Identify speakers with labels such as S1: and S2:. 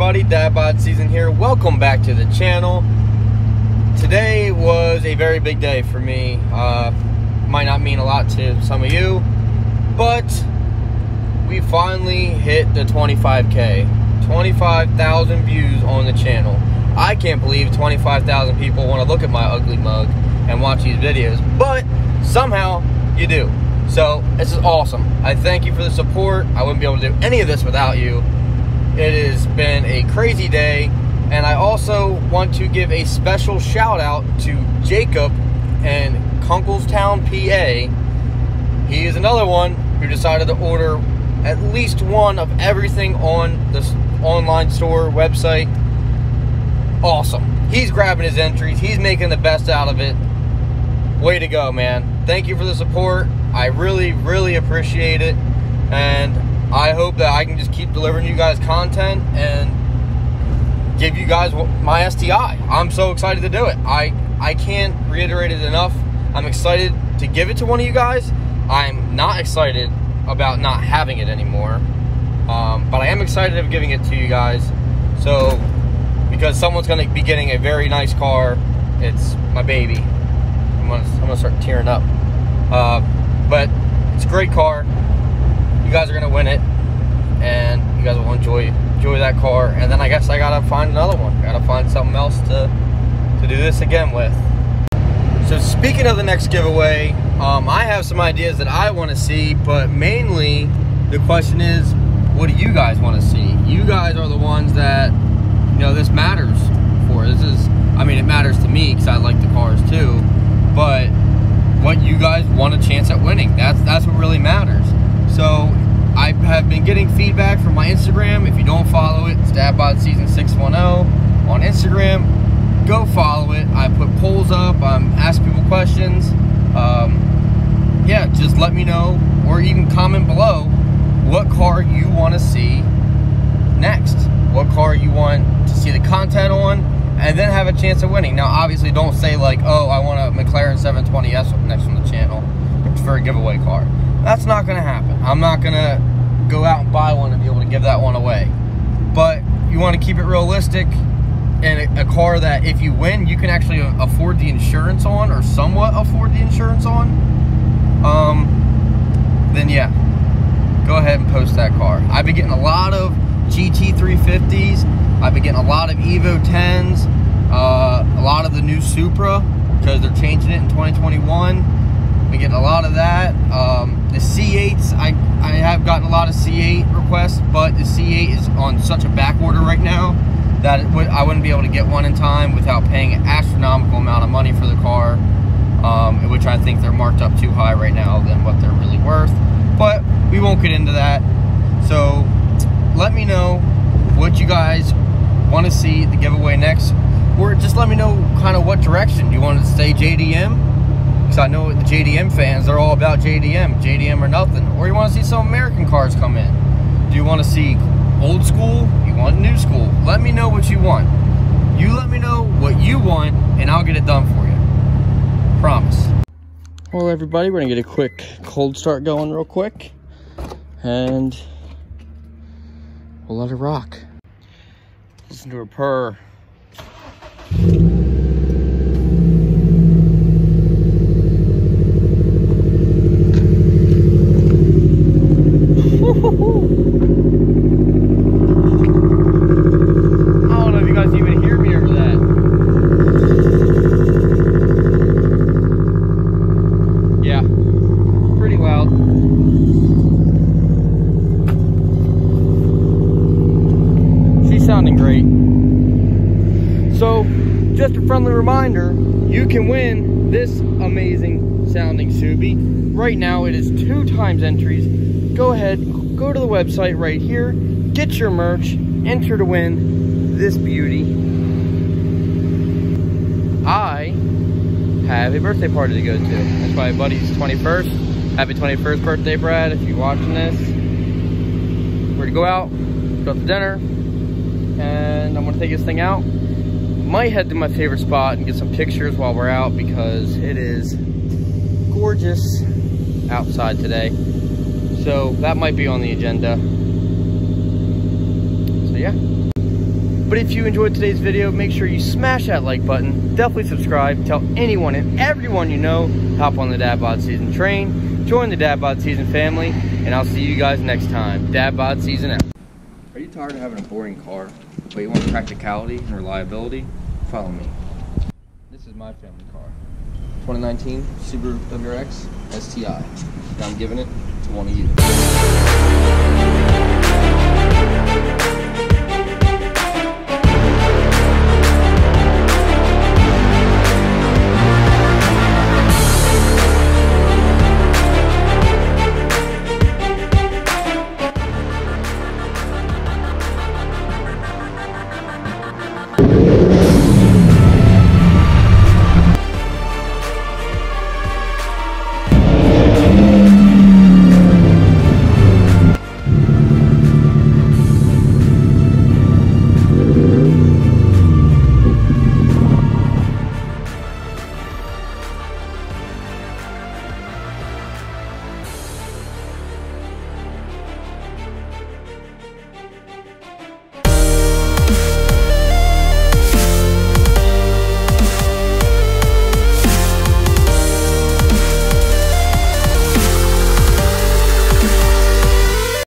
S1: everybody, Dad Bod Season here. Welcome back to the channel. Today was a very big day for me. Uh, might not mean a lot to some of you, but we finally hit the 25k. 25,000 views on the channel. I can't believe 25,000 people want to look at my ugly mug and watch these videos, but somehow you do. So this is awesome. I thank you for the support. I wouldn't be able to do any of this without you. It has been a crazy day, and I also want to give a special shout out to Jacob in Kunkelstown, PA. He is another one who decided to order at least one of everything on this online store website. Awesome. He's grabbing his entries. He's making the best out of it. Way to go, man. Thank you for the support. I really, really appreciate it. And I hope that I can just keep delivering you guys content and give you guys my STI. I'm so excited to do it. I I can't reiterate it enough. I'm excited to give it to one of you guys. I'm not excited about not having it anymore. Um, but I am excited of giving it to you guys. So, because someone's to be getting a very nice car. It's my baby. I'm to I'm gonna start tearing up. Uh, but it's a great car you guys are gonna win it, and you guys will enjoy enjoy that car. And then I guess I gotta find another one. Gotta find something else to to do this again with. So speaking of the next giveaway, um, I have some ideas that I want to see, but mainly the question is, what do you guys want to see? You guys are the ones that you know this matters for. This is, I mean, it matters to me because I like the cars too, but what you guys want a chance at winning. That's that's what really matters. So I have been getting feedback from my Instagram. If you don't follow it, Dadbod Season 610 on Instagram. Go follow it. I put polls up. I'm asking people questions. Um, yeah, just let me know or even comment below what car you want to see next. What car you want to see the content on and then have a chance of winning. Now, obviously, don't say like, oh, I want a McLaren 720S next on the channel for a giveaway car. That's not going to happen. I'm not going to go out and buy one and be able to give that one away. But you want to keep it realistic and a, car that if you win, you can actually afford the insurance on or somewhat afford the insurance on. Um, then yeah, go ahead and post that car. I've been getting a lot of GT350s. I've been getting a lot of Evo 10s, uh, a lot of the new Supra because they're changing it in 2021 been getting a lot of that. Um, the C8s, I, I have gotten a lot of C8 requests, but the C8 is on such a back order right now that I wouldn't be able to get one in time without paying an astronomical amount of money for the car, um, which I think they're marked up too high right now than what they're really worth. But we won't get into that. So let me know what you guys want to see the giveaway next, or just let me know kind of what direction. Do you want to stay JDM? I know the JDM fans, they're all about JDM. JDM or nothing. Or you want to see some American cars come in. Do you want to see old school? You want new school? Let me know what you want. You let me know what you want, and I'll get it done for you. Promise. Well, everybody, we're going to get a quick cold start going real quick. And we'll let it rock. Listen to her purr. Friendly reminder, you can win this amazing sounding Subie. Right now, it is two times entries. Go ahead, go to the website right here, get your merch, enter to win this beauty. I have a birthday party to go to. It's my buddy's 21st. Happy 21st birthday, Brad, if you're watching this. We're gonna go out, go to dinner, and I'm gonna take this thing out might head to my favorite spot and get some pictures while we're out because it is gorgeous outside today. So that might be on the agenda. So yeah. But if you enjoyed today's video, make sure you smash that like button. Definitely subscribe. Tell anyone and everyone you know, hop on the Dad Bod Season train. Join the Dad Bod Season family. And I'll see you guys next time. Dad Bod Season out. Are you tired of having a boring car, but you want practicality and reliability? Follow me. This is my family car. 2019 Subaru WRX STI. And I'm giving it to one of you.